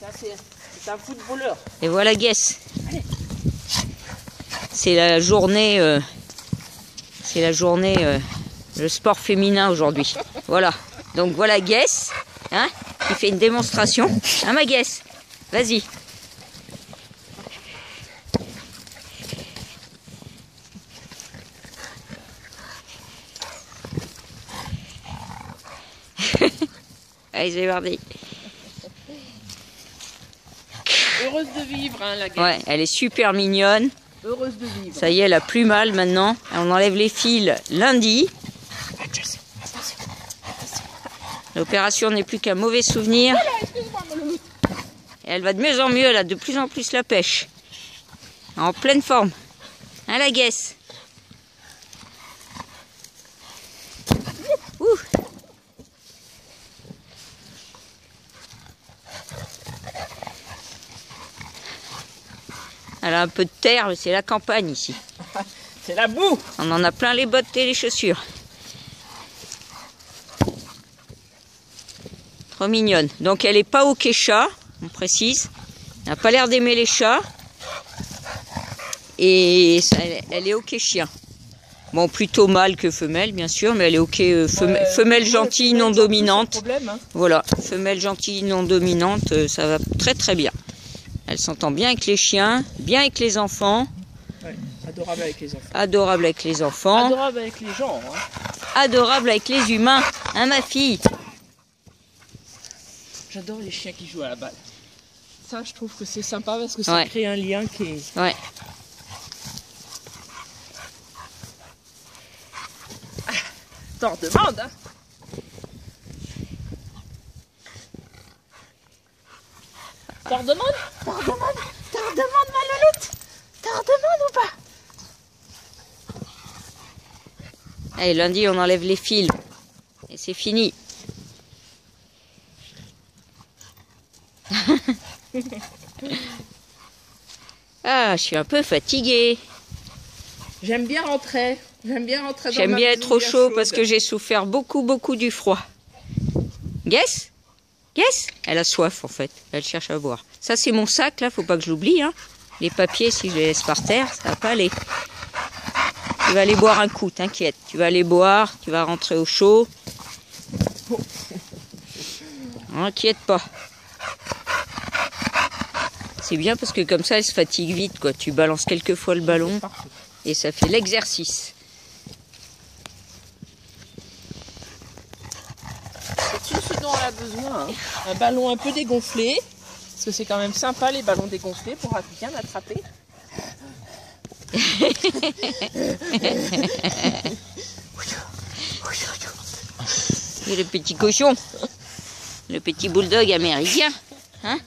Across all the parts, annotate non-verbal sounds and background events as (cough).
C'est un footballeur. Et voilà Guess. C'est la journée, euh, c'est la journée, euh, le sport féminin aujourd'hui. Voilà. Donc voilà Guess, hein, qui fait une démonstration. Hein, ma Guess Vas-y. (laughs) Allez, c'est parti. Heureuse de vivre, hein, la gueule. Ouais, elle est super mignonne. Heureuse de vivre. Ça y est, elle a plus mal maintenant. On enlève les fils lundi. L'opération n'est plus qu'un mauvais souvenir. Et elle va de mieux en mieux, elle a de plus en plus la pêche. En pleine forme. Hein, la guesse Elle a un peu de terre, mais c'est la campagne ici. (laughs) C'est la boue. On en a plein les bottes et les chaussures. Trop mignonne. Donc elle est pas au chat, on précise. Elle n'a pas l'air d'aimer les chats. Et ça, elle- elle est ok chien. Bon, plutôt mâle que femelle, bien sûr, mais elle est ok euh, Ouais, femelle ouais, gentille, femelle non dominante. hein. Voilà, femelle gentille, non dominante, euh, ça va très très bien. Elle s'entend bien avec les chiens, bien avec les enfants, Ouais, Adorable avec les enfants. adorable avec les enfants. Adorable avec les gens. Hein. adorable avec les humains, hein ma fille? J'adore les chiens qui jouent à la balle. Ça, je trouve que c'est sympa parce que ça Ouais. crée un lien qui est. Ouais. T'en demandes, hein T'en demandes T'en demandes T'en demandes, ma louloute T'en demandes ou pas Allez, lundi, on enlève les fils. Et c'est fini. (laughs) ah, je suis un peu fatiguée. J'aime bien rentrer. J'aime bien rentrer dans J'aime bien être au chaud chaude. parce que j'ai souffert beaucoup, beaucoup du froid. Guess Guess Elle a soif en fait. Elle cherche à boire. Ça, c'est mon sac là, faut pas que je l'oublie. Hein. Les papiers, si je les laisse par terre, ça va pas aller. Tu vas aller boire un coup, t'inquiète. Tu vas aller boire, tu vas rentrer au chaud. (laughs) Inquiète pas. C'est bien parce que comme ça, elle se fatigue vite. quoi. Tu balances quelques fois le ballon et ça fait l'exercice. Elle a besoin. hein. Un ballon un peu dégonflé. Parce que c'est quand même sympa les ballons dégonflés pour bien attraper. Et le petit cochon, le petit bulldog américain, hein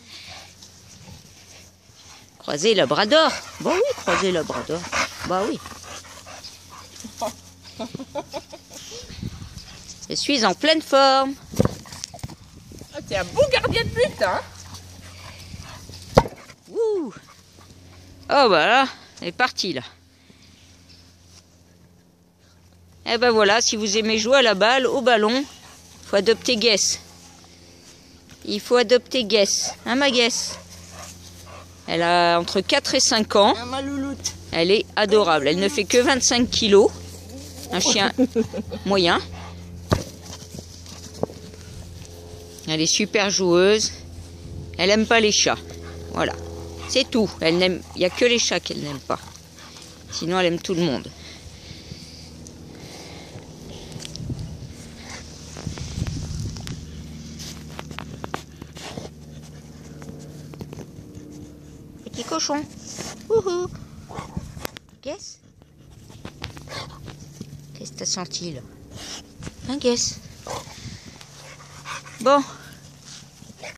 Croisé labrador. Bah oui, croisé labrador. Bah oui. Je suis en pleine forme. T'es un bon gardien de but, hein Ouh. Oh bah là, elle est partie là. Eh ben voilà, si vous aimez jouer à la balle, au ballon, faut adopter Guess. Il faut adopter Guess. Hein ma Guess? Elle a entre 4 et 5 ans. Ah, ma louloute. Elle est adorable. Elle ne fait que 25 kilos. Un chien (laughs) moyen. Elle est super joueuse. Elle aime pas les chats. Voilà. C'est tout. N'aime. Il n'y a que les chats qu'elle n'aime pas. Sinon, elle aime tout le monde. Petit cochon. Wouhou. Guess Qu'est-ce que t'as senti là? Un guess. Bon,